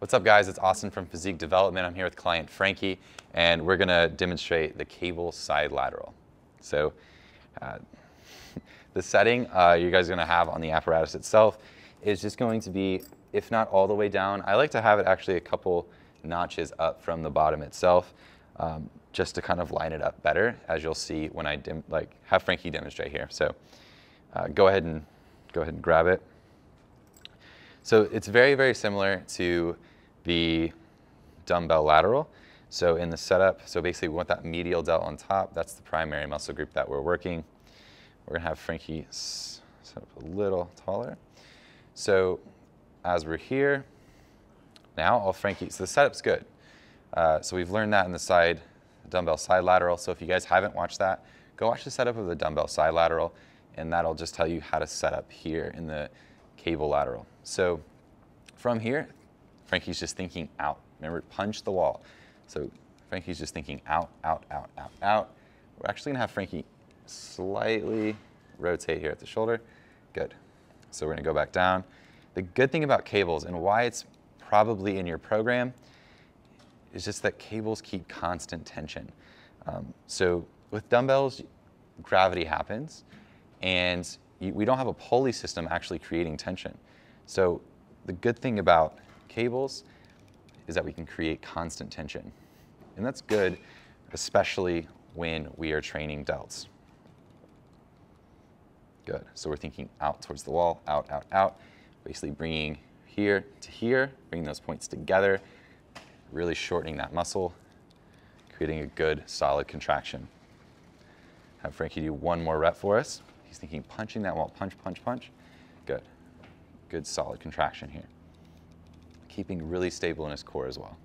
What's up guys, it's Austin from Physique Development. I'm here with client Frankie and we're gonna demonstrate the cable side lateral. So uh, the setting uh, you guys are gonna have on the apparatus itself is just going to be, if not all the way down, I like to have it actually a couple notches up from the bottom itself um, just to kind of line it up better as you'll see when I like have Frankie demonstrate here. So uh, go ahead and go ahead and grab it. So it's very, very similar to the dumbbell lateral. So in the setup, so basically we want that medial delt on top. That's the primary muscle group that we're working. We're gonna have Frankie set up a little taller. So as we're here, now all Frankie, so the setup's good. Uh, so we've learned that in the side, dumbbell side lateral. So if you guys haven't watched that, go watch the setup of the dumbbell side lateral and that'll just tell you how to set up here in the cable lateral. So from here, Frankie's just thinking out. Remember, punch the wall. So Frankie's just thinking out, out, out, out, out. We're actually gonna have Frankie slightly rotate here at the shoulder. Good. So we're gonna go back down. The good thing about cables and why it's probably in your program is just that cables keep constant tension. Um, so with dumbbells, gravity happens and you, we don't have a pulley system actually creating tension. So the good thing about cables is that we can create constant tension. And that's good, especially when we are training delts. Good, so we're thinking out towards the wall, out, out, out, basically bringing here to here, bringing those points together, really shortening that muscle, creating a good solid contraction. Have Frankie do one more rep for us. He's thinking punching that wall, punch, punch, punch. Good, good solid contraction here keeping really stable in his core as well.